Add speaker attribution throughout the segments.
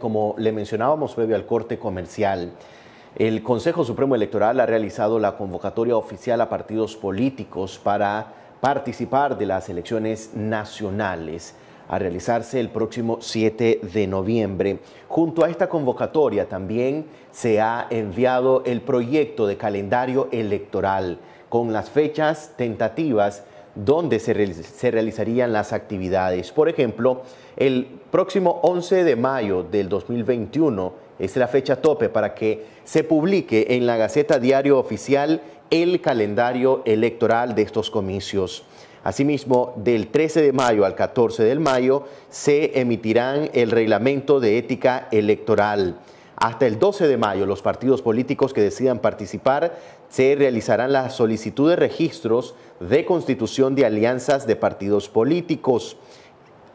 Speaker 1: Como le mencionábamos previo al corte comercial, el Consejo Supremo Electoral ha realizado la convocatoria oficial a partidos políticos para participar de las elecciones nacionales a realizarse el próximo 7 de noviembre. Junto a esta convocatoria también se ha enviado el proyecto de calendario electoral con las fechas tentativas donde se, realizarían las actividades. Por ejemplo, el próximo 11 de mayo del 2021 es la fecha tope para que se publique en la Gaceta Diario Oficial el calendario electoral de estos comicios. Asimismo, del 13 de mayo al 14 de mayo se emitirán el reglamento de ética electoral. Hasta el 12 de mayo, los partidos políticos que decidan participar se realizarán la solicitud de registros de constitución de alianzas de partidos políticos.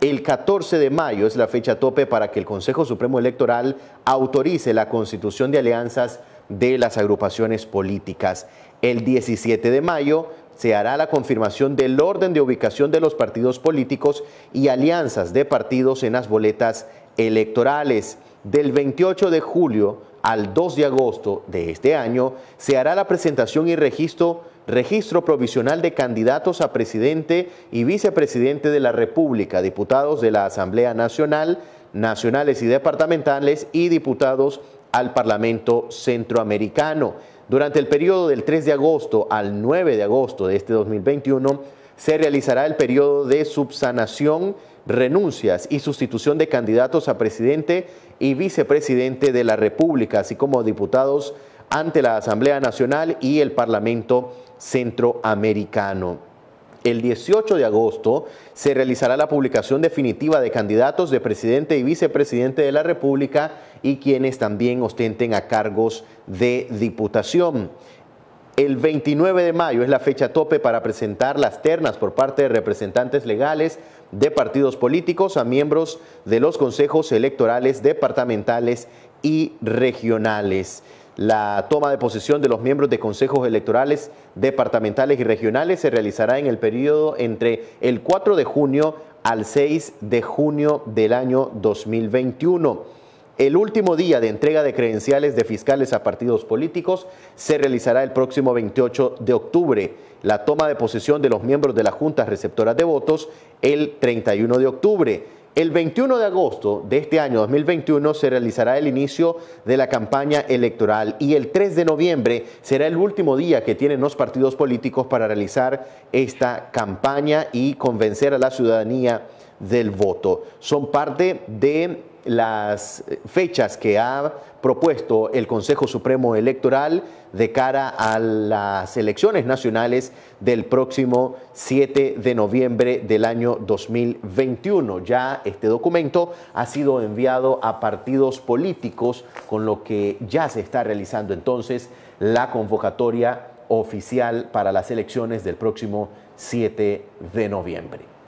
Speaker 1: El 14 de mayo es la fecha tope para que el Consejo Supremo Electoral autorice la constitución de alianzas de las agrupaciones políticas. El 17 de mayo se hará la confirmación del orden de ubicación de los partidos políticos y alianzas de partidos en las boletas electorales. Del 28 de julio al 2 de agosto de este año se hará la presentación y registro, registro provisional de candidatos a presidente y vicepresidente de la República, diputados de la Asamblea Nacional, nacionales y departamentales y diputados al Parlamento Centroamericano. Durante el periodo del 3 de agosto al 9 de agosto de este 2021 se realizará el periodo de subsanación renuncias y sustitución de candidatos a presidente y vicepresidente de la República, así como diputados ante la Asamblea Nacional y el Parlamento Centroamericano. El 18 de agosto se realizará la publicación definitiva de candidatos de presidente y vicepresidente de la República y quienes también ostenten a cargos de diputación. El 29 de mayo es la fecha tope para presentar las ternas por parte de representantes legales de partidos políticos a miembros de los consejos electorales departamentales y regionales. La toma de posesión de los miembros de consejos electorales departamentales y regionales se realizará en el periodo entre el 4 de junio al 6 de junio del año 2021. El último día de entrega de credenciales de fiscales a partidos políticos se realizará el próximo 28 de octubre. La toma de posesión de los miembros de la Junta Receptora de Votos el 31 de octubre. El 21 de agosto de este año 2021 se realizará el inicio de la campaña electoral y el 3 de noviembre será el último día que tienen los partidos políticos para realizar esta campaña y convencer a la ciudadanía del voto. Son parte de las fechas que ha propuesto el Consejo Supremo Electoral de cara a las elecciones nacionales del próximo 7 de noviembre del año 2021. Ya este documento ha sido enviado a partidos políticos, con lo que ya se está realizando entonces la convocatoria oficial para las elecciones del próximo 7 de noviembre.